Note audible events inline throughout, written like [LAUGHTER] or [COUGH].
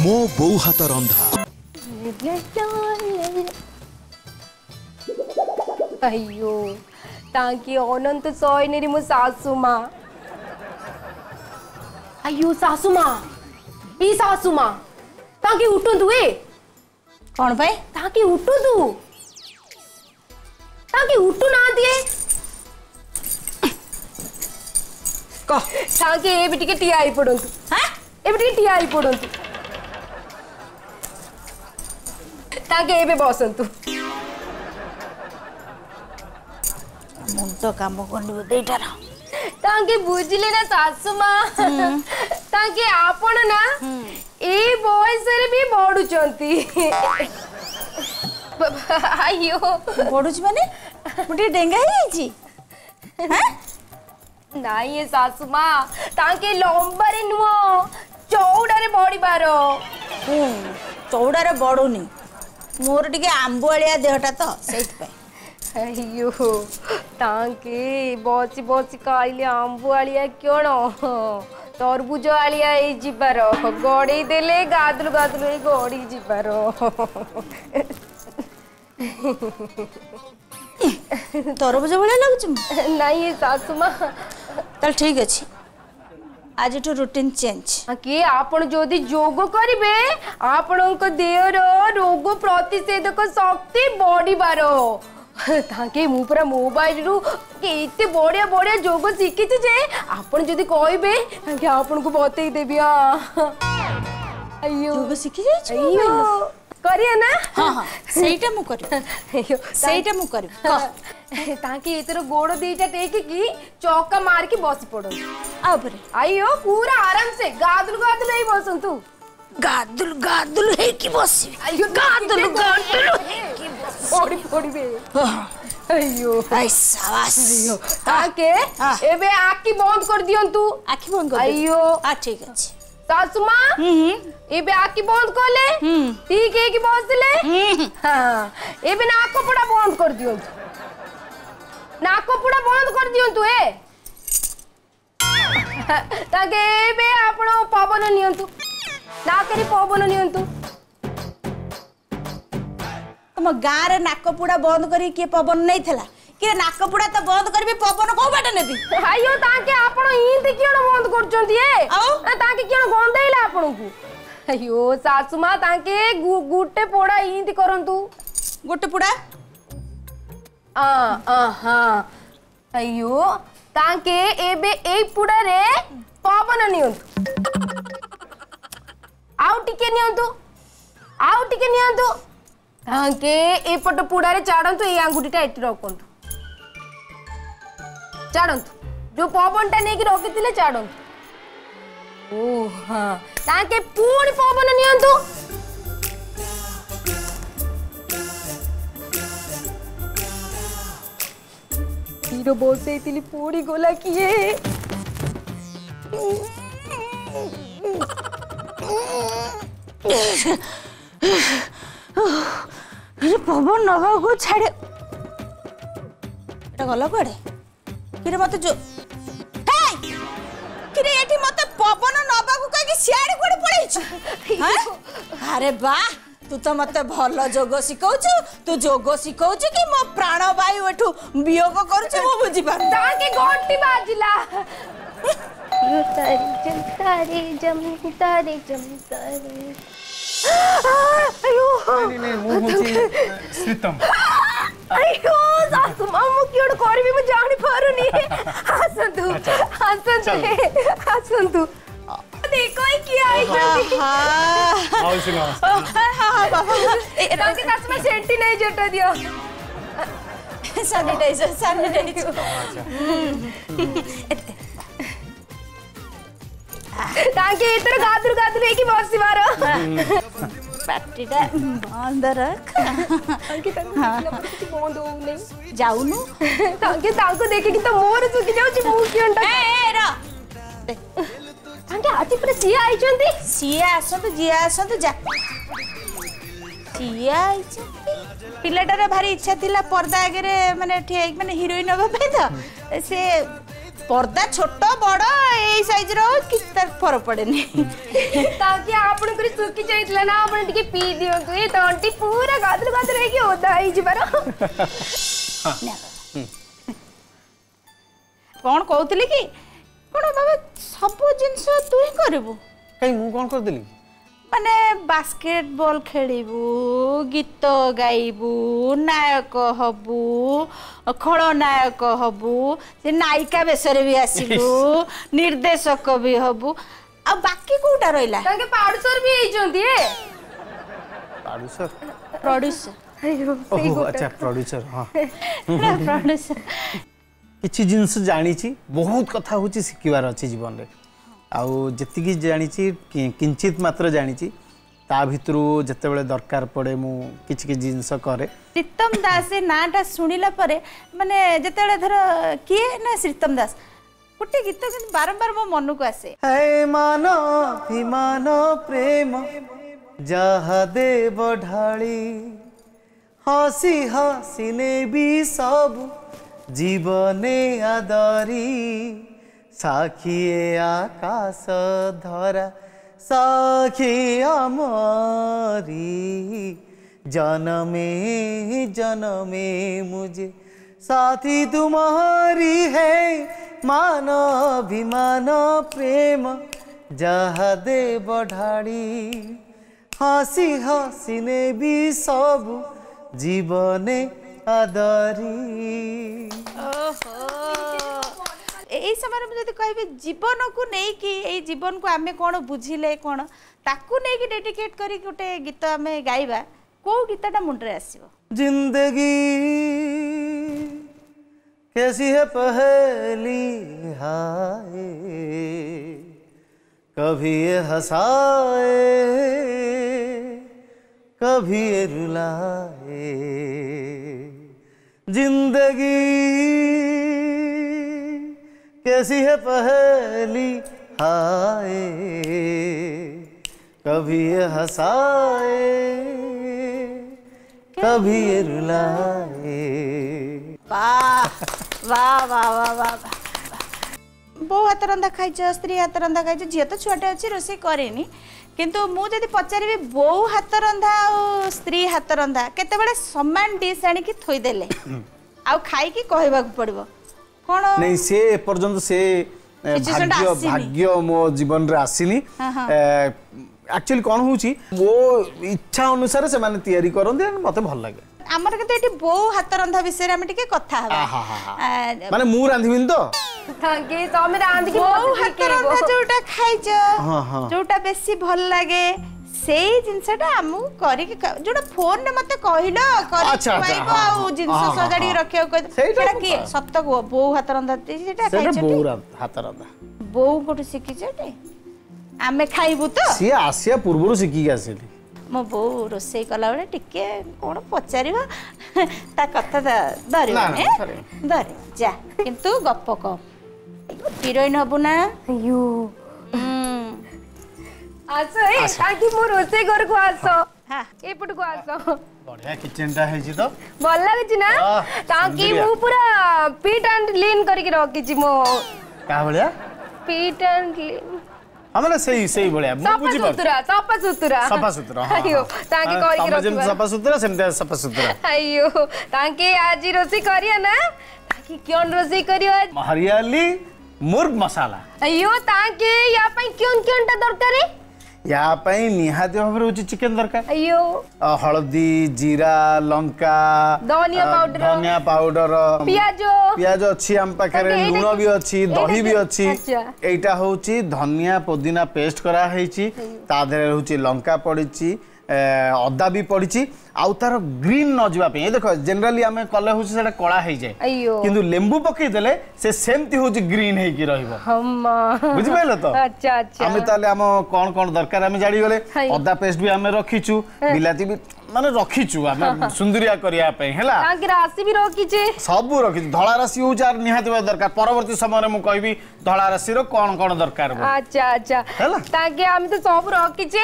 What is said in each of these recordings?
मो ମୋ ବୋଉ ହାତ ରନ୍ଧା අයියෝ තාංකි ඕනන්ත සොයිනෙරිම සාසුමා අයියෝ සාසුමා බී සාසුමා ताकि उठो दुए कौन भाई ताकि उठो दु ताकि उठो ना दिए ताकि ए बिटिके टी आई पड़ंतु हां ए बिटिके टी आई पड़ंतु ताकि एबे बसंतु ମୁଣ୍ଡ କାମ କରିବ ଦେଇଟାର ତାଙ୍କେ ବୁଝିଲେ ନା ଶାଶୁ ମା ତାଙ୍କେ ଆପଣ ନା ଏଇ ବୟସରେ ବି ବଢୁଛନ୍ତି ଆୟୋ ବଢୁଛି ମାନେ ମୁଁ ଟିକେ ଡେଙ୍ଗା ହେଇଯାଇଛି ନାଇଁ ଏ ଶାଶୁ ମା ତାଙ୍କେ ଲମ୍ବାରେ ନୁହଁ ଚଉଡ଼ାରେ ବଢିବାର ଚଉଡ଼ାରେ ବଢୁନି मोर टे आंबुआ देहटा तो बची बची कहले आंबुआ कण तरबुज जबार गड़े गाधल गाधल गड़ी जीवार तरबुज भाई लगुच नाई शाशुमा ठीक अच्छे आज रुटीन चेंज कि आप जदि योग करेंगे आपण देहर रोग प्रतिषेधक शक्ति बढ़ ताके मु पूरा मोबाइल रु एते बढ़िया बढ़िया योग शिखी जे आपण जदि कहबे ताके आपण को बतई देबी हां अयो योग शिखी जाई करिए ना हां हां सहीटा मु करियो सहीटा मु करियो ताकि इतर गोड़ दीटा टेक की चौका मार के बस पड़ो अब रे आइयो पूरा आराम से गादुल गादुल ही बसन तू गादुल गादुल हे की बसी आइयो गादुल गादुल हे की बस ओड़ी ओड़ी बे अयो ऐसा आइयो ताके एबे आखी बंद कर दियंतु आखी बंद कर दियो आ ठीक अछि सासुमा ଏବେ ଆଖି ବନ୍ଦ କଲେ ଠିକ ହେଇକି ବସିଲେ ଏବେ ନାକ ପୋଡ଼ା ବନ୍ଦ କରିଦିଅନ୍ତୁ ନାକ ପୋଡ଼ା ବନ୍ଦ କରିଦିଅନ୍ତୁ ଏ ତାଙ୍କେ ଏବେ ଆପଣ ପବନ ନିଅନ୍ତୁ ନାକରେ ପବନ ନିଅନ୍ତୁ ତମ ଗାଁରେ ନାକ ପୋଡ଼ା ବନ୍ଦ କରିକି କିଏ ପବନ ନେଇଥିଲା କିରେ ନାକ ପୁଡ଼ା ତ ବନ୍ଦ କରିବି ପବନ କୋଉ ବାଟ ନେବି ଆଇଓ ତାଙ୍କେ ଆପଣ ଇନ୍ତି କିଅଣ ବନ୍ଦ କରୁଛନ୍ତି ଏ ଆଉ ତାଙ୍କେ କିଅଣ ଗନ୍ଧେଇଲା ଆପଣଙ୍କୁ ଆଇଓ ଶାଶୁମା ତାଙ୍କେ ଗୋଟେ ପୋଡ଼ା ଇନ୍ତି କରନ୍ତୁ ଗୋଟେ ପୋଡ଼ା ଆ ଆହା ଆଇଓ ତାଙ୍କେ ଏବେ ଏଇ ପୋଡ଼ାରେ ପବନ ନିଅନ୍ତୁ ଆଉ ଟିକେ ନିଅନ୍ତୁ ଆଉ ଟିକେ ନିଅନ୍ତୁ ତାଙ୍କେ ଏପଟ ପୋଡ଼ାରେ ଛାଡ଼ନ୍ତୁ ଏଇ ଆଙ୍ଗୁଠିଟା ଏଠି ରଖନ୍ତୁ ଛାଡ଼ନ୍ତୁ ଯୋଉ ପବନଟା ନେଇକି ରଖିଥିଲେ ଛାଡ଼ନ୍ତୁ ଓ ହଁ ତାଙ୍କେ ପୁଣି ପବନ ନିଅନ୍ତୁ କ୍ଷୀର ବସେଇଥିଲି ପୁଣି ଗଲା କିଏ ପବନ ନବାକୁ ଛାଡ଼େ ଏଇଟା ଗଲା କୁଆଡ଼େ কিরে মতে জো হেই কিরে এটি মতে পবন নবাকু কইকি সিয়াড়ে কোড়ে পড়াইছো আরে বাহ তু তো মতে ভাল যোগ শিখাউছু তু যোগ শিখাউছু কি মো প্রাণ বায়ু এঠু বিয়োগ করছু মু বুঝি পার তার কি ঘন্টি বাজিলা তারি জম তারি জম তারি জম তারি আয়ো नहीं नहीं वो होती श्रीतम अयो कोरी भी ಅಯ್ಯೋ ಸುಮ್ಮಕ್ಕೆ ಯೋಡು ಕೊರಿವಿ ಮು तू ಪರುನಿ तू ಹಾಸಂತೆ तू देखो ही किया है हां सुनो हां बाबा ताकि तास में सेंटी नहीं जटा दियो सैनिटाइजर सैनिटाइजर ताकि इतर गादर गादर है कि बस बार ପାଟିଟା ବନ୍ଦ ଯାଉନୁ ତାଙ୍କେ ତାଙ୍କୁ ଦେଖିକି ତ ମୋର ଶୁଖି ଯାଉଛି ମୁଁ କିଅଣ୍ଟା ତାଙ୍କେ ଆଜି ପୁରା ସିଏ ଆଇଛନ୍ତି ସିଏ ଆସନ୍ତୁ ଯିଏ ଆସନ୍ତୁ ଯା ସିଏ ପିଲାଟାର ଭାରି ଇଚ୍ଛା ଥିଲା ପର୍ଦ୍ଦା ଆଗରେ ମାନେ ଠିଆ ହେଇକି ମାନେ ହିରୋଇନ୍ ହେବା ପାଇଁ ତ ସେ पर्दा छोट बड़ ए साइज रो किसी तरह फरक पड़ेनी ताकि आपण करे सुखी जाइतला तो ना आपण टिके पी दियो तो ए तो आंटी पूरा गादर गादर रे के ओदा ही जबारो कोन कहउतली की कोन बाबा सब जिंस तू ही करबो कई मु कोन कर देली ମାନେ ବାସ୍କେଟବଲ୍ ଖେଳିବୁ ଗୀତ ଗାଇବୁ ନାୟକ ହବୁ ଖଳନାୟକ ହବୁ ସେ ନାୟିକା ବେଶରେ ବି ଆସିବୁ ନିର୍ଦ୍ଦେଶକ ବି ହବୁ ଆଉ ବାକି କୋଉଟା ରହିଲା ତାଙ୍କେ ପାଉଡସର ବି ହେଇଛନ୍ତି ଏ ପାଉଡସର ପ୍ରଡ୍ୟୁସର ଆଚ୍ଛା ପ୍ରଡ୍ୟୁସର ହଁ ପ୍ରଡ୍ୟୁସର କିଛି ଜିନିଷ ଜାଣିଛି ବହୁତ କଥା ହେଉଛି ଶିଖିବାର ଅଛି ଜୀବନରେ ଆଉ ଯେତିକି ଜାଣିଛି କିଞ୍ଚିତ ମାତ୍ର ଜାଣିଛି ତା ଭିତରୁ ଯେତେବେଳେ ଦରକାର ପଡ଼େ ମୁଁ କିଛି କିଛି ଜିନିଷ କରେ ଶ୍ରୀତମ ଦାସ ଏ ନାଁଟା ଶୁଣିଲା ପରେ ମାନେ ଯେତେବେଳେ ଧର କିଏ ନା ଶ୍ରୀତମ ଦାସ ଗୋଟେ ଗୀତ କିନ୍ତୁ ବାରମ୍ବାର ମୋ ମନକୁ ଆସେ ମାନ ଅଭିମାନ ପ୍ରେମ ଯାହା ଦେବ ଢାଳି ହସି ହସି ନେବି ସବୁ ଜୀବନେ ଆଦରି साखी आकाश धरा साखी अमरी जनमे जनमे मुझे साथी तुम्हारी है मान अभिमान प्रेम जहा दे बढ़ाड़ी हसी हसी ने भी सब जीवन आदरी এই সময় যদি কহবে জীবনকু নেইকি এই জীবনকু আমি কোণ বুঝিলে কোণ তাকু নেইকি ডেডিকেট করি গোটে গীত আমি গাইবা কেউ গীতটা মুন্ডরে আসিব জিন্দগি कैसी है पहली हाय कभी ये हंसाए कभी ये रुलाए जिंदगी कैसी है पहली हाय कभी ये हंसाए कभी ये रुलाए वाह वाह वाह वाह बो हाथ रंधा खाइ स्त्री हाथ रंधा खाइ झी तो छुआटे अच्छे रोसे कैनी कितु मुझे पचारि बो हाथ रंधा स्त्री हाथ रंधा केत सामान डिश आणिक थोदे आ खाई कहवाक पड़ो ନାଇଁ ସେ ଏପର୍ଯ୍ୟନ୍ତ ସେ ଭାଗ୍ୟ ଭାଗ୍ୟ ମୋ ଜୀବନରେ ଆସିନି ଆକ୍ଚୁଆଲି କ'ଣ ହେଉଛି ମୋ ଇଚ୍ଛା ଅନୁସାରେ ସେମାନେ ତିଆରି କରନ୍ତି ମୋତେ ଭଲ ଲାଗେ ଆମର କିନ୍ତୁ ଏଠି ବୋଉ ହାତ ରନ୍ଧା ବିଷୟରେ ଆମେ ଟିକେ କଥା ହେବା ମାନେ ମୁଁ ରାନ୍ଧିବିନି ତ ତମେ ରାନ୍ଧିକି ବୋଉ ହାତ ରନ୍ଧା ଯୋଉଟା ଖାଇଛ ଯୋଉଟା ବେଶୀ ଭଲ ଲାଗେ से जिनसटा हम करे के जोडा फोन ने मते कहिलो कर पाइबो आ जिनस सगाडी रखियो को सेटा के सत्त को बो हात रंदा ते सेटा खाइ छै बो हात रंदा बो को सिखि छै ते आमे खाइबो त से आसिया पूर्व रो सिखि गय छै मो बो रोसे कला कोन पचारीबा ता कथा दरे ने दरे जा किंतु गप्प को हिरोइन हबुना अयो ଆସ ଏ ଆଣ୍ଟି ମୁଁ ରୋଷେଇ ଘରକୁ ଆସ ଏପଟକୁ ଆସ ବଢିଆ କିଚେନଟା ହେଇଛି ତ ଭଲ ଲାଗୁଛି ନା ତାକି ମୁଁ ପୁରା ପିଟ୍ ଆଣ୍ଡ ଲିନ୍ କରିକି ରଖିଛି ମୋ କାହା ଭଳିଆ ପିଟ୍ ଆଣ୍ଡ ଲିନ୍ ଆମର ସେଇ ସେଇ ଭଳିଆ ମୁଁ ବୁଝି ପାରୁଛି ସଫା ସୁତୁରା ସଫା ସୁତୁରା ଆଇଓ ତାଙ୍କେ କରିକି ରଖିବା ଯେମିତି ସଫା ସୁତୁରା ସେମିତି ସଫା ସୁତୁରା ଆଇଓ ତାଙ୍କେ ଆଜି ରୋଷେଇ କରିବା ନା ତାଙ୍କେ କିଅଣ ରୋଷେଇ କରିବା ହରିଆଲି ମୁର୍ଗ ମସାଲା ଆଇଓ ତାଙ୍କେ ୟା ପାଇଁ କିଅଣ କିଅଣଟା ଦରକାର ୟା ପାଇଁ ନିହାତି ଭାବରେ ହଉଛି ଚିକେନ ଦରକାର ହଳଦୀ ଜିରା ଲଙ୍କା ଧନିଆ ପାଉଡର ପିଆଜ ଅଛି ଆମ ପାଖରେ ଲୁଣ ବି ଅଛି ଦହି ବି ଅଛି ଏଇଟା ହଉଛି ଧନିଆ ପୋଦିନା ପେଷ୍ଟ କରାହେଇଛି ତା ଦେହରେ ହଉଛି ଲଙ୍କା ପଡିଛି ଅଦା ବି ପଡ଼ିଛି ଆଉ ତାର ଗ୍ରୀନ୍ ନ ଯିବା ପାଇଁ ଏ ଦେଖ ଜେନେରାଲି ଆମେ କଲେ ହେଉଛି ସେଟା କଳା ହେଇଯାଏ କିନ୍ତୁ ଲେମ୍ବୁ ପକେଇଦେଲେ ସେ ସେମିତି ହେଉଛି ଗ୍ରୀନ୍ ହେଇକି ରହିବ ବୁଝିପାରିଲ ତ ଆମେ ତାହେଲେ ଆମ କ'ଣ କ'ଣ ଦରକାର ଆମେ ଜାଣିଗଲେ ଅଦା ପେଷ୍ଟ ବି ଆମେ ରଖିଛୁ ବିଲାତି ବି মানে রখিছু আমি সুন্দরিয়া করিয়া পাই হেলা তাকে রাশি বি রখিছে সবু রখিছু ধলা রাশি হচ্ছে আর নিহাতি ভাবে দরকার পরবর্তী সময়ে মু কইবি ধলা রাশির কোন কোন দরকার আচ্ছা আচ্ছা হেলা তাকে আমি তো সব রখিছে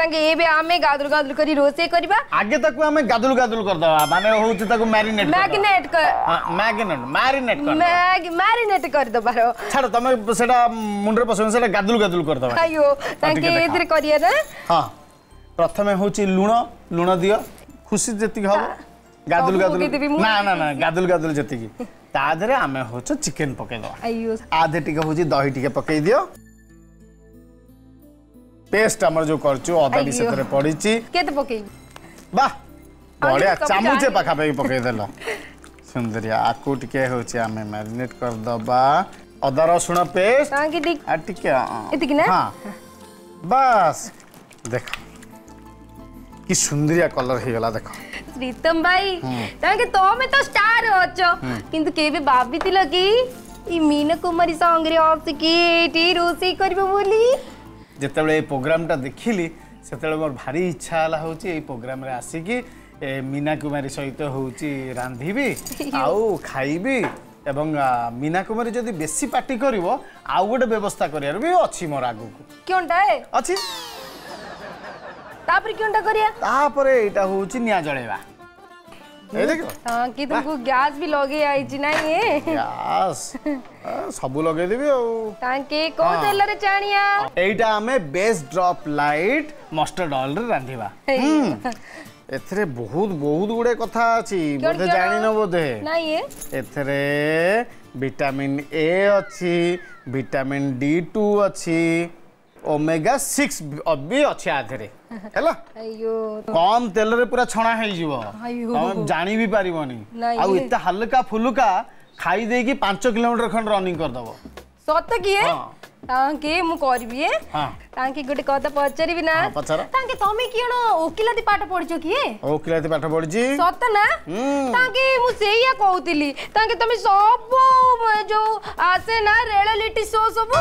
তাকে এবে আমি গাদুল গাদুল করি রোসে করিবা আগে তাকে আমি গাদুল গাদুল কর দবা মানে হচ্ছে তাকে ম্যারিনেট ম্যাগনেট কর ম্যাগনেট ম্যারিনেট কর ম্যাগ ম্যারিনেট কর দবা ছাড় তুমি সেটা মুন্ডরে পছন্দ সেটা গাদুল গাদুল কর দবা আইও তাকে এদিরে করিয়া না হ্যাঁ ପ୍ରଥମେ ହେଉଛି ଲୁଣ ଲୁଣ ଦିଅ ଖୁସି ଯେତିକି ହବ ଗାଦୁଲ ଗାଦୁଲ ନା ନା ନା ଗାଦୁଲ ଗାଦୁଲ ଯେତିକି ତା ଦେହରେ ଆମେ ହେଉଛୁ ଚିକେନ୍ ପକେଇଦେବା ଆଧେ ଟିକେ ହେଉଛି ଦହି ଟିକେ ପକେଇ ଦିଅ পেস্ট আমার যে করছু অদা বি সেতরে পড়িছি কেতে পকেই বাহ বড়িয়া চামুচে পাখা পাই পকেই দেল সুন্দরিয়া আকু টিকে হচ্ছে আমি ম্যারিনেট কর দবা অদা রসুন পেস্ট আর টিকে এতিকি না হ্যাঁ বাস দেখো কি সুন্দরিয়া কলর গেল দেখো প্রীতম ভাই তাহলে তুমি তো স্টার হচ্ছ কিন্তু কেবে ভাবিছিল কি এই মীন কুমারী সঙ্গে অফ কি এটি রোষেই করব বলি যেতবে এই প্রোগ্রামটা দেখিলি সেতবে মোর ভারি ইচ্ছা হলা হচ্ছে এই প্রোগ্রামে আসিকি মীনা কুমারী সহিত হচ্ছে রাঁধিবি আউ খাইবি এবং মীনা কুমারী যদি বেশি পার্টি করিব আউ গোটে ব্যবস্থা করিবার বি অছি মোর আগুকু কোনটা অছি तापर क्योंटा करिया तापर एटा होउची निया जळेवा ए हम्म। देखो हां कि हाँ। तुमको गैस भी लगे आई छी ना ये गैस [LAUGHS] हाँ, सब लगे देबी औ ताके को हाँ। तेल रे चाणिया एटा हमें base drop light mustard oil रे रांधिबा [LAUGHS] हम्म। एथरे बहुत बहुत गुडे कथा अछि बोधे जानि न बोधे ना ये एथरे विटामिन ए अछि विटामिन डी2 अछि ओमेगा सिक्स अभी अच्छे आधेरे हेलो कॉम तेलरे पूरा छोड़ा है जीवो कॉम जानी भी पारी बनी आउ इतना हल्का फुल्का खाई देगी पांचो किलोमीटर खंड रनिंग कर दबो सत किए ताकि मु कर हां ताकि गुड कथा पचरी भी ना ताकि तमे किण ओकिलाती पाठ पढ़ छो किए ओकिलाती पाठ पढ़ जी सत ना ताकि मु सेया कहउतली ताकि तमे सब जो आसे ना रियलिटी शो सब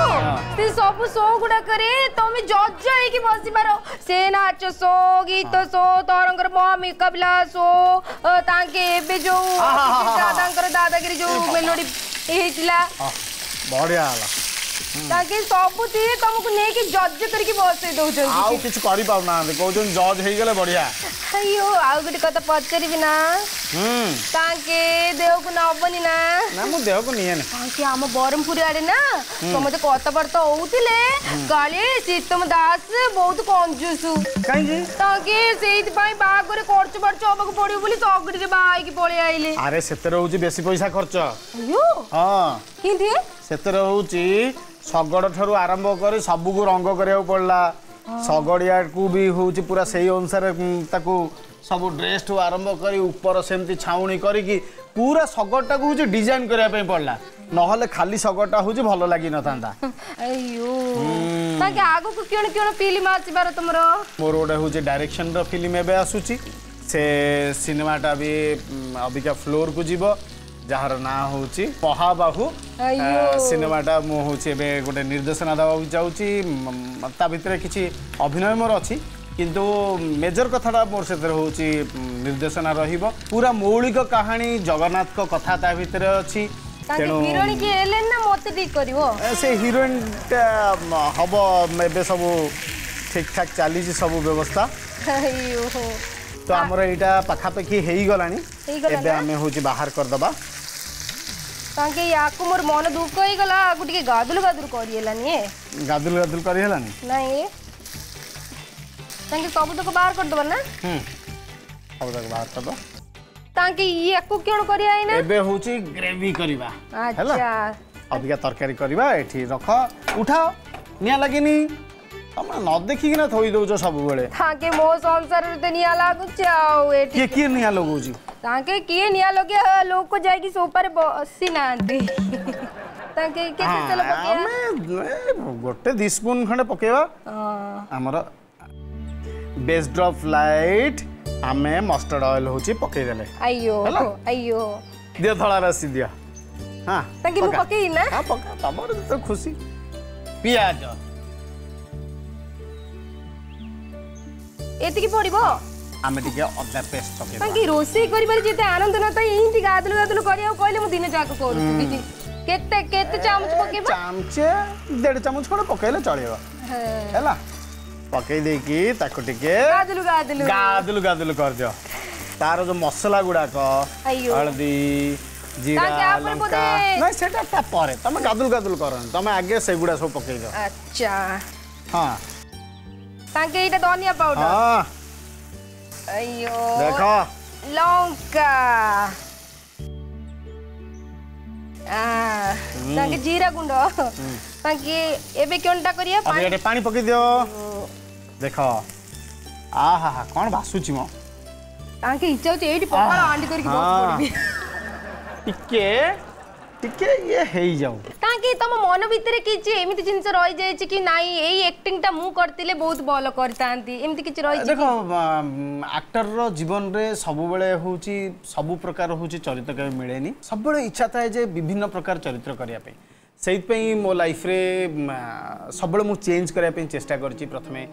ते सब शो गुडा करे तमे जज जई की बसी मारो से नाच शो गीत शो तोरंगर मम्मी कबला शो ताकि बे जो दादांकर दादागिरी जो मेलोडी हिचला ବଢିଆ ହେଲା ତାକି ସବୁଥି ତମକୁ ନେଇକି ଜଜ୍ କରିକି ବସେଇ ଦଉଛନ୍ତି ଆଉ କିଛି କରି ପାରୁନାହାନ୍ତି କହୁଛନ୍ତି ଜଜ୍ ହେଇଗଲେ ବଢିଆ ଆୟୋ ଆଉ ଗୋଟେ କଥା ପଚାରିବି ନା ତାଙ୍କେ ଦେହକୁ ନବନି ନା ନା ମୁଁ ଦେହକୁ ନିଏନି ତାଙ୍କେ ଆମ ବ୍ରହ୍ମପୁର ଆଡେ ନା ତ ମତେ କଥାବାର୍ତ୍ତା ହଉଥିଲେ କାଳେ ସୀତମ ଦାସ ବହୁତ କଞ୍ଜୁସ କାହିଁକି ତାଙ୍କେ ସେଇଥିପାଇଁ ବାହାଘରେ ଖର୍ଚ୍ଚ ବାର୍ଚ୍ଚ ହବାକୁ ପଡିବ ବୋଲି ଚଗଡିରେ ବାହା ହେଇକି ପଳେଇ ଆଇଲେ ଆରେ ସେଥିରେ ହଉଛି ବେଶୀ ପଇସା ଖର୍ଚ୍ଚ ଆୟୋ ହଁ କେମିତି ସେଥିରେ ହେଉଛି ଶଗଡ଼ ଠାରୁ ଆରମ୍ଭ କରି ସବୁକୁ ରଙ୍ଗ କରିବାକୁ ପଡ଼ିଲା ଶଗଡ଼ିଆକୁ ବି ହେଉଛି ପୁରା ସେଇ ଅନୁସାରେ ତାକୁ ସବୁ ଡ୍ରେସ୍ଠୁ ଆରମ୍ଭ କରି ଉପର ସେମିତି ଛାଉଣି କରିକି ପୁରା ଶଗଡ଼ଟାକୁ ହେଉଛି ଡିଜାଇନ୍ କରିବା ପାଇଁ ପଡ଼ିଲା ନହେଲେ ଖାଲି ଶଗଡ଼ଟା ହେଉଛି ଭଲ ଲାଗିନଥାନ୍ତା ଆଗକୁ କିଣ କିଣ ଫିଲ୍ମ ଆସିବାର ତୁମର ମୋର ଗୋଟେ ହେଉଛି ଡାଇରେକ୍ସନ୍ର ଫିଲ୍ମ ଏବେ ଆସୁଛି ସେ ସିନେମାଟା ବି ଅବିକା ଫ୍ଲୋର୍କୁ ଯିବ যাহার না হচ্ছে মহাবাহু সিনেমাটা মু হচ্ছে এবে গোটে নির্দেশনা দেওয়া যাচ্ছি তা ভিতরে কিছু অভিনয় মোর অ কিন্তু মেজর কথাটা মোর সেতে হচ্ছে নির্দেশনা রহব পুরা মৌলিক কাহিনী জগন্নাথ কথা তা ভিতরে অছি ସେ ହିରୋଇନଟା ହବ ଏବେ ସବୁ ଠିକ୍ ଠାକ୍ ଚାଲିଛି ସବୁ ବ୍ୟବସ୍ଥା ତ ଆମର ଏଇଟା ପାଖାପାଖି ହେଇଗଲାଣି ଏବେ ଆମେ ହେଉଛି ବାହାର କରିଦେବା ତାଙ୍କେ ୟାକୁ ମୋର ମନ ଦୁଃଖ ହେଇଗଲା ଆକୁ ଟିକେ ଗାଦୁଲ ଗାଦୁଲ କରିହେଲାନି ଏ ଗାଦୁଲ ଗାଦୁଲ କରିହେଲାନି ନାଇଁ ତାଙ୍କେ ସବୁତକ ବାହାର କରିଦେବା ନା ସବୁତକ ବାହାର କରିଦେବା ତାଙ୍କେ ୟାକୁ କ'ଣ କରିବା ଏଇନା ଏବେ ହେଉଛି ଗ୍ରେଭି କରିବା ଆଚ୍ଛା ଅବିକା ତରକାରୀ କରିବା ଏଠି ରଖ ଉଠାଅ ନିଆଁ ଲାଗିନି ତମେ ନ ଦେଖିକିନା ଥୋଇ ଦଉଛ ସବୁବେଳେ ତାଙ୍କେ ମୋ ସଂସାରରେ ତ ନିଆଁ ଲାଗୁଛି ଆଉ ଏଠି କିଏ କିଏ ନିଆଁ ଲଗାଉଛି ତାଙ୍କେ କିଏ ନିଆଁ ଲଗେଇ ଲୋକ ଯାଇକି ସୋଫାରେ ବସି ନାହାନ୍ତି ତାଙ୍କେ କେତେ ତେଲ ପକେଇବା ଗୋଟେ ଦି ସ୍ପୁନ୍ ଖଣ୍ଡେ ପକେଇବା ଆମର ବେଷ୍ଟ ଡ୍ରପ୍ ଲାଇଟ୍ ଆମେ ମଷ୍ଟର୍ଡ ଅଏଲ୍ ହେଉଛି ପକେଇଦେଲେ ଆଇଓ ଆଇଓ ଦିଅ ଧଳା ରାଶି ଦିଅ ହଁ ତାଙ୍କେ ମୁଁ ପକେଇ ନା ପକା ତମର ଯେତେବେଳେ ଖୁସି ପିଆଜ ଏତିକି ପଡିବ ଆମେ ଟିକେ ଅଦା ପେଷ୍ଟ ପକେଇବା ତାଙ୍କି ରୋଷେଇ କରିବାରେ ଯେତେ ଆନନ୍ଦ ନଥାଏ ଏମିତି ଗାଦଲୁ ଗାଦଲୁ କରିବାକୁ କହିଲେ ମୁଁ ଦିନେ ଯାକ କରୁଥିବି କେତେ କେତେ ଚାମଚ ପକେଇବା ଚାମଚ ଦେଢ଼ ଚାମଚ ଖଣ୍ଡେ ପକେଇଲେ ଚଳିବ ହେଲା ପକେଇ ଦେଇକି ତାକୁ ଟିକେ ଗାଦଲୁ ଗାଦଲୁ ଗାଦଲୁ ଗାଦଲୁ କରିଦିଅ ତାର ଯୋଉ ମସଲା ଗୁଡାକ ହଳଦୀ ଜିରା ଲଙ୍କା ନାଇଁ ସେଟା ପରେ ତମେ ଗାଦୁଲ ଗାଦୁଲ କରନି ତମେ ଆଗେ ସେଗୁଡା ସବୁ ପକେଇ ଦିଅ ଆଚ୍ଛା ହଁ ताकि ये धनिया पाउडर हां अयो देखो लौंगा ତାଙ୍କେ ଜିରା ଗୁଣ୍ଡ ତାଙ୍କେ ଏବେ କେଉଁଟା କରିବା ପାଣି ଏଠି ପାଣି ପକେଇ ଦିଅ ଦେଖ ଆହା ହା କ'ଣ ଭାସୁଛି ମ ତାଙ୍କେ ଇଚ୍ଛା ହଉଛି ଏଇଠି ପଖାଳ ଆଣ୍ଡି କରିକି ଟିକେ ठीके ये हेइ जाऊ ताकि तम मन भितरे किछि एमिति जिंस रहि जाय छि कि नाही एई एक्टिंग ता मु करतिले बहुत बल करतांती एमिति किछि रहि छि देखो एक्टर रो जीवन रे सब बेले होउछि सब प्रकार होउछि चरित्र के मिलेनी सब बेले इच्छा ताय जे विभिन्न प्रकार चरित्र करिया पे सेइत पे मो लाइफ रे सब बेले मु चेंज करिया पे चेष्टा करछि प्रथमे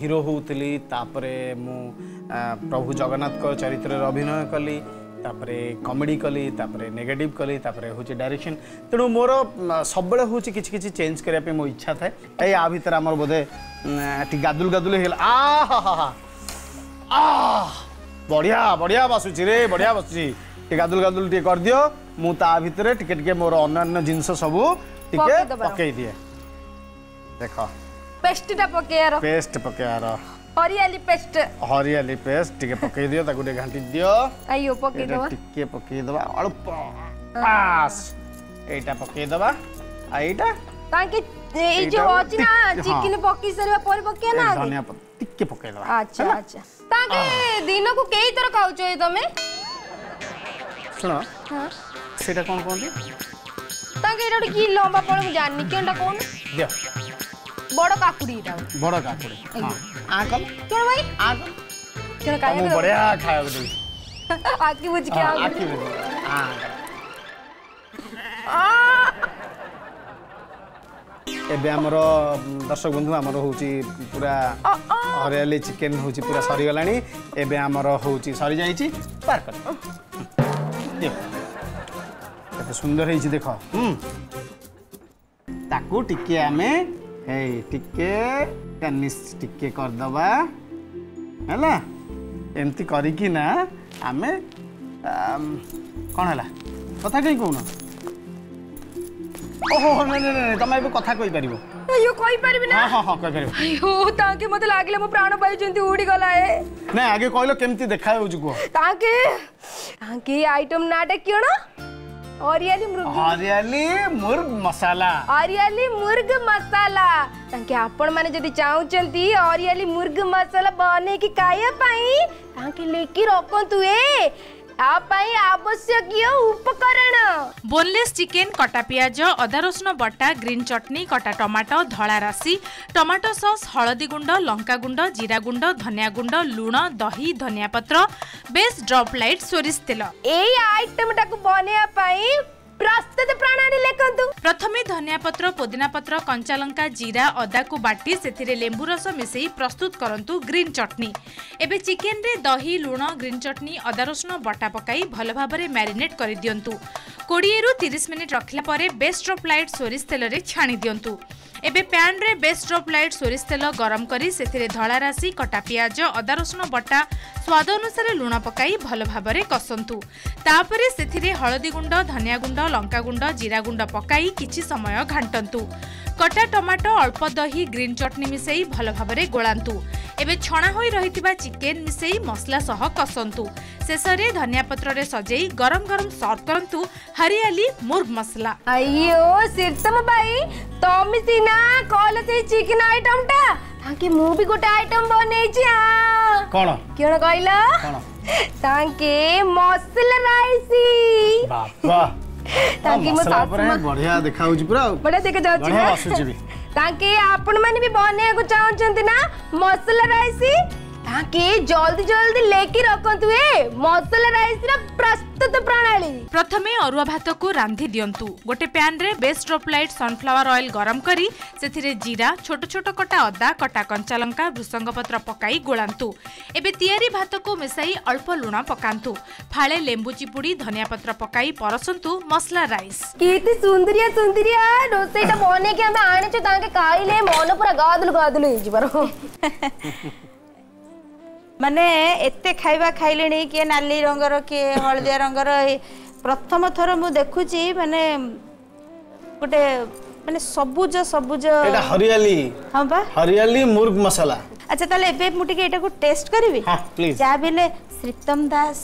हीरो होउतली तापरे मु प्रभु जगन्नाथ को चरित्र रे अभिनय कली ତାପରେ କମେଡ଼ି କଲି ତାପରେ ନେଗେଟିଭ୍ କଲି ତାପରେ ହେଉଛି ଡାଇରେକ୍ସନ୍ ତେଣୁ ମୋର ସବୁବେଳେ ହେଉଛି କିଛି କିଛି ଚେଞ୍ଜ କରିବା ପାଇଁ ମୋ ଇଚ୍ଛା ଥାଏ ଏଇ ଆ ଭିତରେ ଆମର ବୋଧେ ଟିକେ ଗାଦୁଲ ଗାଦୁଲ ହେଇଗଲା ଆ ହା ହା ଆ ବଢ଼ିଆ ବଢ଼ିଆ ବସୁଛି ରେ ବଢ଼ିଆ ବସୁଛି ଟିକେ ଗାଦୁଲ ଗାଦୁଲ ଟିକେ କରିଦିଅ ମୁଁ ତା ଭିତରେ ଟିକେ ଟିକେ ମୋର ଅନ୍ୟାନ୍ୟ ଜିନିଷ ସବୁ ଟିକେ ପକେଇ ଦିଏ ଦେଖ ପେଷ୍ଟଟା ପକେଇବାର ପେଷ୍ଟ ପକେଇବାର हरियाली पेस्ट हरियाली पेस्ट टिके पके दियो ताको टे घाटी दियो आइयो पकई दवा टिके पके दबा अल्प हाँ। पास एटा पके दबा आ एटा ताकि ए जो अछि ना हाँ। चिकन पकी सरे पर पके ना धनिया टिके पके दबा अच्छा अच्छा ताकि हाँ। दिन को केई तर खाउ छे तमे सुनो हां सेटा कोन कोन ताकि एटा की लंबा पड़ जानि केनटा कोन दियो বড় কাকুড়ি এটাও বড় কাকুড়ি আ কম কেন ভাই আ কম কেন বড়িয়া খায়া দে [LAUGHS] আকি বুঝ কে হ্যাঁ, আকি বুঝ হ্যাঁ। আ এবে আমার দর্শক বন্ধু আমার হচ্ছে পুরা হরিয়ালি চিকেন হচ্ছে পুরা সরিগলা এবে আমার হচ্ছে সরি যাই কত সুন্দর হয়েছে দেখ হুম তাকে আমি এই ଟିକେ ଟେନିସ୍ ଟିକେ କରିଦେବା ହେଲା ଏମିତି କରିକି ନା ଆମେ କ'ଣ ହେଲା କଥା କାହିଁ କହୁନ ଓହୋ ତମେ ଏବେ କଥା କହିପାରିବ अयो कोई पर भी ना हां हां कोई पर अयो ताके मते लागले मो प्राण पाई जंती उडी गला ए ना आगे कहलो केमती देखायो जुको ताके ताके आइटम नाटा कियो ना हरियाली मुर्ग हरियाली मुर्ग मसाला मुर्ग मसाला आपण माने जदी मुर्ग मसाला बने की पाई रखंतु ए पाई आवश्यक बोनलेस चिकेन कटा पिज अदा रसुण बटा ग्रीन चटनी कटा टमाटो धला रासी, टमाटो सस् हलदी गुंड लंका गुंड जीरा गुंड धनिया गुंड लुण दही धनिया पत्र बेस, ड्रप लाइट सोरी तेल ये आइटम टाइम बनवाई ପ୍ରଥମେ ଧନିଆ ପତ୍ର ପୋଦିନା ପତ୍ର କଞ୍ଚାଲଙ୍କା ଜିରା ଅଦାକୁ ବାଟି ସେଥିରେ ଲେମ୍ବୁ ରସ ମିଶାଇ ପ୍ରସ୍ତୁତ କରନ୍ତୁ ଗ୍ରୀନ୍ ଚଟନି ଏବେ ଚିକେନରେ ଦହି ଲୁଣ ଗ୍ରୀନ୍ ଚଟନି ଅଦା ରସୁଣ ବଟା ପକାଇ ଭଲ ଭାବରେ ମ୍ୟାରିନେଟ୍ କରିଦିଅନ୍ତୁ କୋଡ଼ିଏରୁ ତିରିଶ ମିନିଟ୍ ରଖିଲା ପରେ ବେଷ୍ଟ ଅଫ୍ ଲାଇଟ୍ ସୋରିଷ ତେଲରେ ଛାଣି ଦିଅନ୍ତୁ ଏବେ ପ୍ୟାନ୍ରେ ବେଷ୍ଟ ଡ୍ରପ୍ ଲାଇଟ୍ ସୋରିଷ ତେଲ ଗରମ କରି ସେଥିରେ ଧଳା ରାଶି କଟା ପିଆଜ ଅଦା ରସୁଣ ବଟା ସ୍ୱାଦ ଅନୁସାରେ ଲୁଣ ପକାଇ ଭଲ ଭାବରେ କଷନ୍ତୁ ତାପରେ ସେଥିରେ ହଳଦୀ ଗୁଣ୍ଡ ଧନିଆ ଗୁଣ୍ଡ ଲଙ୍କା ଗୁଣ୍ଡ ଜିରା ଗୁଣ୍ଡ ପକାଇ କିଛି ସମୟ ଘାଣ୍ଟନ୍ତୁ କଟା ଟମାଟୋ ଅଳ୍ପ ଦହି ଗ୍ରୀନ୍ ଚଟନି ମିଶାଇ ଭଲ ଭାବରେ ଗୋଳାନ୍ତୁ ଏବେ ଛଣା ହୋଇ ରହିଥିବା ଚିକେନ୍ ମିଶାଇ ମସଲା ସହ କଷନ୍ତୁ ଶେଷରେ ଧନିଆ ପତ୍ରରେ ସଜେଇ ଗରମ ଗରମ ସର୍ଭ କରନ୍ତୁ ହରିଆଲି ମୁର୍ଗ ମସଲା అయ్యో సిరితమ్మబాయి తొమ్మిదినా కోలసి చికెన్ ఐటమ్ టా ତାଙ୍କେ ମୁଁ ବି ଗୋଟେ ଆଇଟମ ବନେଇଛି କଣ କଣ କହିଲ ତାଙ୍କେ ମସଲା ରାଇସି ବାବା ତାଙ୍କି ମୋ ଶାଶୁ ବଢିଆ ଦେଖାଉଛି ପୁରା ବଢିଆ ଦେଖା ଯାଉଛି ବଢିଆ ଆସୁଛି ବି ତାଙ୍କି ଆପଣ ମାନେ ବି ବନେଇବାକୁ ଚାହୁଁଛନ୍ତି ନା ମସଲା ରାଇସ୍ ତାଙ୍କେ ଜଲ୍ଦି ଜଲ୍ଦି ଲେଖି ରଖନ୍ତୁ ଏ ମସଲା ରାଇସର ପ୍ରସ୍ତୁତ ପ୍ରଣାଳୀ ପ୍ରଥମେ ଅରୁଆ ଭାତକୁ ରାନ୍ଧି ଦିଅନ୍ତୁ ଗୋଟେ ପ୍ୟାନ୍ରେ ବେସ୍ ଡ୍ରପ୍ଲାଇଟ୍ ସନଫ୍ଲାୱାର ଅଏଲ୍ ଗରମ କରି ସେଥିରେ ଜିରା ଛୋଟ ଛୋଟ କଟା ଅଦା କଟା କଞ୍ଚାଲଙ୍କା ଭୃସଙ୍ଗପତ୍ର ପକାଇ ଗୋଳାନ୍ତୁ ଏବେ ତିଆରି ଭାତକୁ ମିଶାଇ ଅଳ୍ପ ଲୁଣ ପକାନ୍ତୁ ଫାଳେ ଲେମ୍ବୁ ଚିପୁଡ଼ି ଧନିଆ ପତ୍ର ପକାଇ ପରସନ୍ତୁ ମସଲା ରାଇସ୍ କେତେ ସୁନ୍ଦରିଆ ସୁନ୍ଦରିଆ ରୋଷେଇଟା ବନେଇକି ଆମେ ଆଣିଛୁ ତାଙ୍କେ ଖାଇଲେ ମନ ପୁରା ଗାଦୁଲୁ ଗାଦୁଲୁ ହେଇଯିବାର ମାନେ ଏତେ ଖାଇବା ଖାଇଲେଣି କିଏ ନାଲି ରଙ୍ଗର କିଏ ହଳଦିଆ ରଙ୍ଗର ପ୍ରଥମ ଥର ମୁଁ ଦେଖୁଛି ମାନେ ଗୋଟେ ମାନେ ସବୁଜ ସବୁଜ ହରିଆଲି ହଁ ବା ହରିଆଲି ମୁର୍ଗ ମସଲା ଆଚ୍ଛା ତାହେଲେ ଏବେ ମୁଁ ଟିକେ ଏଇଟାକୁ ଟେଷ୍ଟ କରିବି ଯାହା ବି ହେଲେ ଶ୍ରୀତମ ଦାସ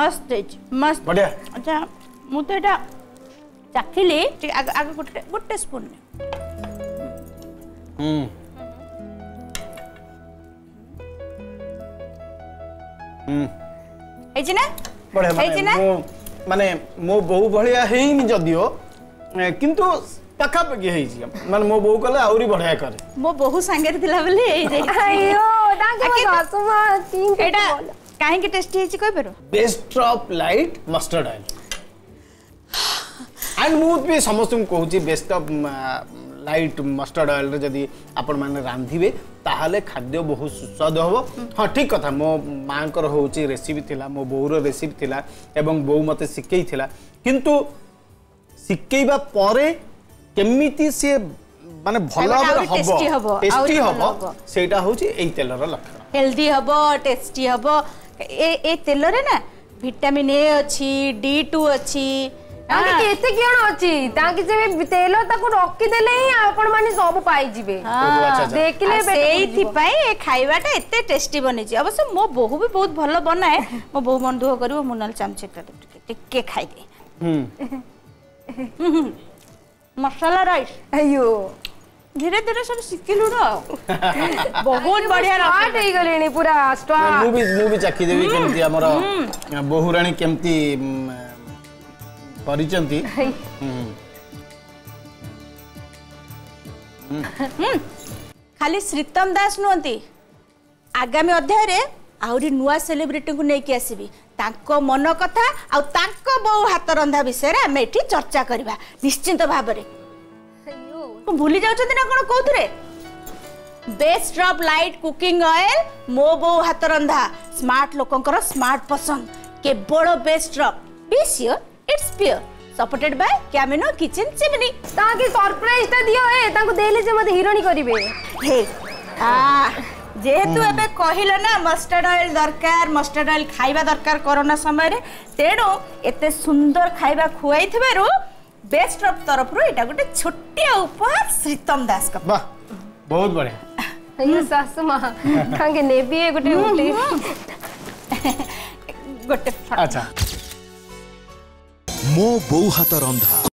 ମସ୍ତ ହେଇଛି ମସ୍ତ ଆଚ୍ଛା ମୁଁ ତ ଏଇଟା ଚାଖିଲି ଆଗ ଆଗ ଗୋଟେ ଗୋଟେ ସ୍ପୁନ୍ ହେଇଛି ନା ହେଇଛି ନା ମାନେ ମୋ ବୋଉ ଭଳିଆ ହେଇନି ଯଦିଓ କିନ୍ତୁ ପାଖାପାଖି ହେଇଛି ମାନେ ମୋ ବୋଉ କଲେ ଆହୁରି ବଢିଆ କରେ ମୋ ବୋହୁ ସାଙ୍ଗରେ ଥିଲା ବୋଲି ହେଇଯାଇଛି କାହିଁକି ଟେଷ୍ଟି ହେଇଛି କହିପାରିବ best of light mustard oil and ମୁଁ ବି ସମସ୍ତଙ୍କୁ କହୁଛି ବେଷ୍ଟ ଅଫ୍ ଲାଇଟ୍ ମଷ୍ଟର୍ଡ ଅଏଲ୍ରେ ଯଦି ଆପଣମାନେ ରାନ୍ଧିବେ ତାହେଲେ ଖାଦ୍ୟ ବହୁତ ସୁସ୍ୱାଦ ହେବ ହଁ ଠିକ୍ କଥା ମୋ ମାଆଙ୍କର ହେଉଛି ରେସିପି ଥିଲା ମୋ ବୋଉର ରେସିପି ଥିଲା ଏବଂ ବୋଉ ମୋତେ ଶିଖେଇଥିଲା କିନ୍ତୁ ଶିଖେଇବା ପରେ କେମିତି ସିଏ ମାନେ ଭଲ ଟେଷ୍ଟି ଟେଷ୍ଟି ହେବ ସେଇଟା ହେଉଛି ଏଇ ତେଲର ଲକ୍ଷଣ ହେଲ୍ଦି ହେବ ଟେଷ୍ଟି ହେବ ଏ ତେଲରେ ନା ଭିଟାମିନ୍ ଏ ଅଛି ଡି ଟୁ ଅଛି ତାଙ୍କେ କେତେ କିଅଣ ଅଛି ତାଙ୍କେ ଯେବେ ତେଲ ତାକୁ ରଖିଦେଲେ ହିଁ ଆପଣ ମାନେ ସବୁ ପାଇଯିବେ ଦେଖିଲେ ସେଇଥିପାଇଁ ଏ ଖାଇବାଟା ଏତେ ଟେଷ୍ଟି ବନେଇଛି ଅବଶ୍ୟ ମୋ ବୋହୁ ବି ବହୁତ ଭଲ ବନାଏ ମୋ ବୋହୁ ମନ ଦୁଃଖ କରିବ ମୁଁ ନହେଲେ ଚାମଚଟା ଟିକେ ଟିକେ ଖାଇଦିଏ ମସଲା ରାଇସ୍ ଆଇଓ ଧୀରେ ଧୀରେ ସବୁ শিখিলু না বহুত বড়িয়া রাট হই গলেনি পুরা স্টার মু ଚାଖିଦେବି କେମିତି ଆମର চাকি କେମିତି କରିଛନ୍ତି ଖାଲି ଶ୍ରୀତମ ଦାସ ନୁହନ୍ତି ଆଗାମୀ ଅଧ୍ୟାୟରେ ଆହୁରି ନୂଆ ସେଲିବ୍ରିଟିଙ୍କୁ ନେଇକି ଆସିବି ତାଙ୍କ ମନ କଥା ଆଉ ତାଙ୍କ ବୋଉ ହାତ ରନ୍ଧା ବିଷୟରେ ଆମେ ଏଠି ଚର୍ଚ୍ଚା କରିବା ନିଶ୍ଚିନ୍ତ ଭାବରେ ଭୁଲି ଯାଉଛନ୍ତି ନା କ'ଣ କହୁଥିରେ best of light cooking oil ମୋ ବୋଉ ହାତ ରନ୍ଧା ସ୍ମାର୍ଟ ଲୋକଙ୍କର ସ୍ମାର୍ଟ ପସନ୍ଦ କେବଳ best of B sure it's pure supported by Camino kitchen chimney তাকে সরপ্রাইজটা দিও এ তাকে দেলে যে মতে হিরোনি করিবে হে যেহেতু এবে কহিল না মস্টার্ড অয়েল দরকার মস্টার্ড অয়েল খাইবা দরকার করোনা সময় তেণু এতে সুন্দর খাইবা খুয়াই থিবারু বেস্ট অফ তরফরু এটা গোটে ছোটিয়া উপহার শ্রীতম দাসক বাহ বহুত বড়িয়া ଇଏ ଶାଶୁ ମା ତାଙ୍କେ ନେବି ଗୋଟେ ଗୋଟେ [LAUGHS] ଆଚ୍ଛା ମୋ ବୋଉ ହାତ ରନ୍ଧା